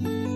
you